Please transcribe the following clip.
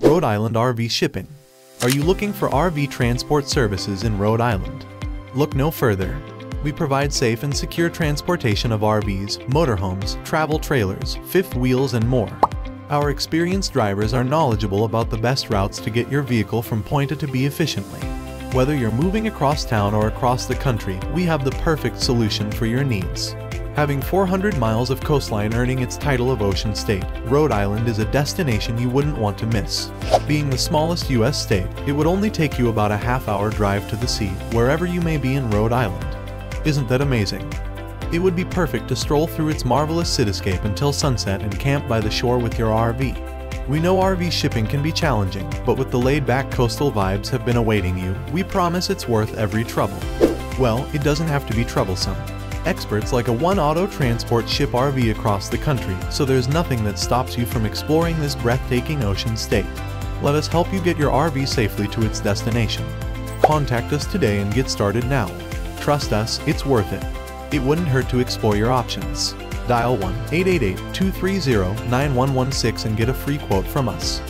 Rhode Island RV Shipping. Are you looking for RV transport services in Rhode Island? Look no further. We provide safe and secure transportation of RVs, motorhomes, travel trailers, fifth wheels, and more. Our experienced drivers are knowledgeable about the best routes to get your vehicle from point A to B efficiently. Whether you're moving across town or across the country, we have the perfect solution for your needs. Having 400 miles of coastline earning its title of Ocean State, Rhode Island is a destination you wouldn't want to miss. Being the smallest U.S. state, it would only take you about a half hour drive to the sea, wherever you may be in Rhode Island. Isn't that amazing? It would be perfect to stroll through its marvelous cityscape until sunset and camp by the shore with your RV. We know RV shipping can be challenging, but with the laid-back coastal vibes have been awaiting you, we promise it's worth every trouble. Well, it doesn't have to be troublesome. Experts like A-1 Auto Transport ship RV across the country, so there's nothing that stops you from exploring this breathtaking ocean state. Let us help you get your RV safely to its destination. Contact us today and get started now. Trust us, it's worth it. It wouldn't hurt to explore your options. Dial 1-888-230-9116 and get a free quote from us.